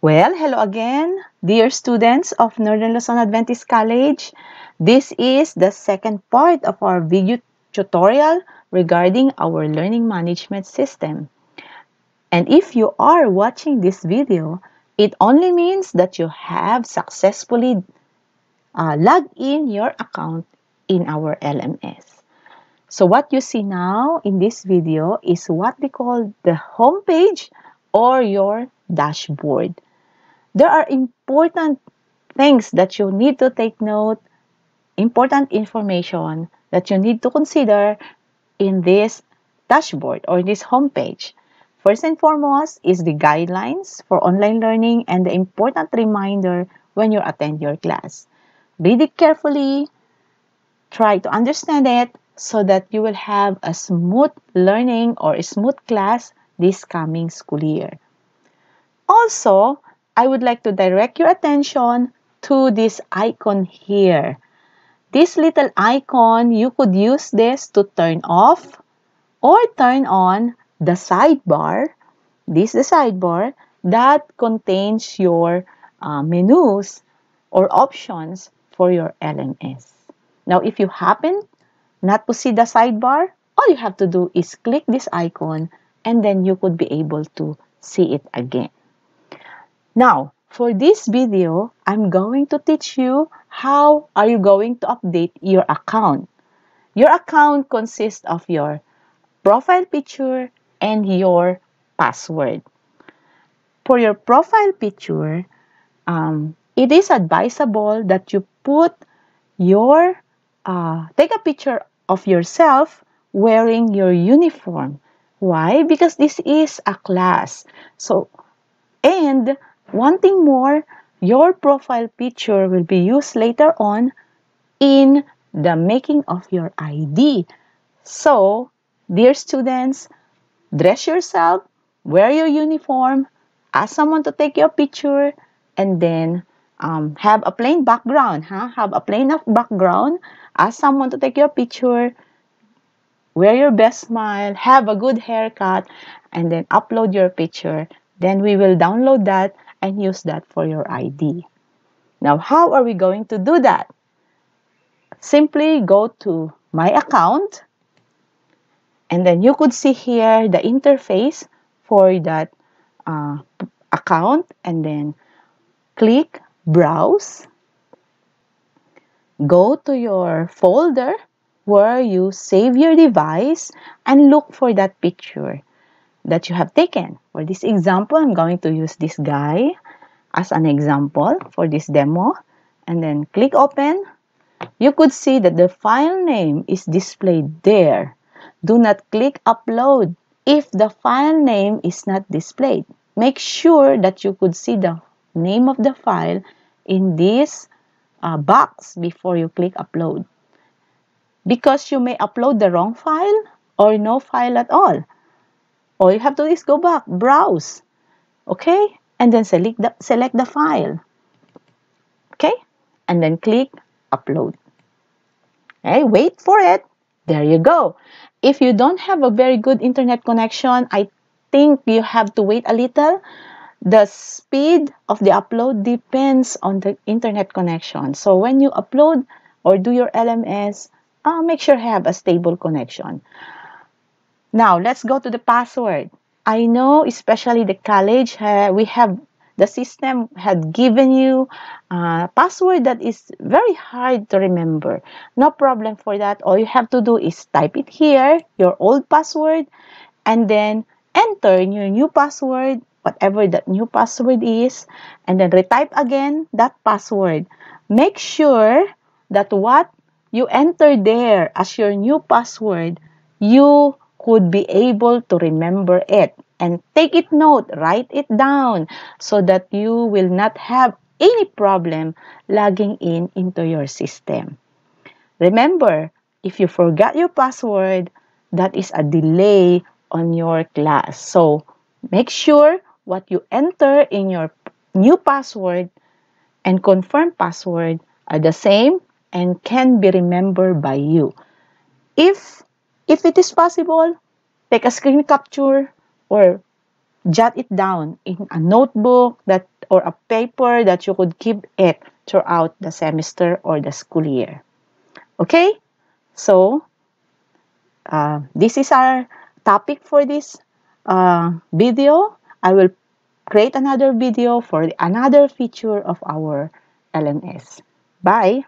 Well, hello again, dear students of Northern Luzon Adventist College. This is the second part of our video tutorial regarding our learning management system. And if you are watching this video, it only means that you have successfully uh, logged in your account in our LMS. So what you see now in this video is what we call the home page or your dashboard. There are important things that you need to take note, important information that you need to consider in this dashboard or this homepage. First and foremost is the guidelines for online learning and the important reminder when you attend your class. Read it carefully, try to understand it so that you will have a smooth learning or a smooth class this coming school year. Also, I would like to direct your attention to this icon here. This little icon, you could use this to turn off or turn on the sidebar. This is the sidebar that contains your uh, menus or options for your LMS. Now, if you happen not to see the sidebar, all you have to do is click this icon and then you could be able to see it again. Now, for this video, I'm going to teach you how are you going to update your account. Your account consists of your profile picture and your password. For your profile picture, um, it is advisable that you put your, uh, take a picture of yourself wearing your uniform. Why? Because this is a class. So, and one thing more, your profile picture will be used later on in the making of your ID. So, dear students, dress yourself, wear your uniform, ask someone to take your picture, and then um, have a plain background. Huh? Have a plain background, ask someone to take your picture, wear your best smile, have a good haircut, and then upload your picture. Then we will download that and use that for your ID. Now, how are we going to do that? Simply go to My Account, and then you could see here the interface for that uh, account, and then click Browse. Go to your folder where you save your device and look for that picture that you have taken. For this example, I'm going to use this guy as an example for this demo and then click open. You could see that the file name is displayed there. Do not click upload if the file name is not displayed. Make sure that you could see the name of the file in this uh, box before you click upload. Because you may upload the wrong file or no file at all all you have to do is go back, browse, okay? And then select the, select the file, okay? And then click upload. Okay, wait for it. There you go. If you don't have a very good internet connection, I think you have to wait a little. The speed of the upload depends on the internet connection. So when you upload or do your LMS, uh, make sure you have a stable connection. Now, let's go to the password. I know, especially the college, uh, we have the system had given you a password that is very hard to remember. No problem for that. All you have to do is type it here, your old password, and then enter your new password, whatever that new password is, and then retype again that password. Make sure that what you enter there as your new password, you could be able to remember it and take it note, write it down so that you will not have any problem logging in into your system. Remember, if you forgot your password, that is a delay on your class. So make sure what you enter in your new password and confirm password are the same and can be remembered by you. If if it is possible, take a screen capture or jot it down in a notebook that or a paper that you could keep it throughout the semester or the school year. Okay? So, uh, this is our topic for this uh, video. I will create another video for another feature of our LMS. Bye!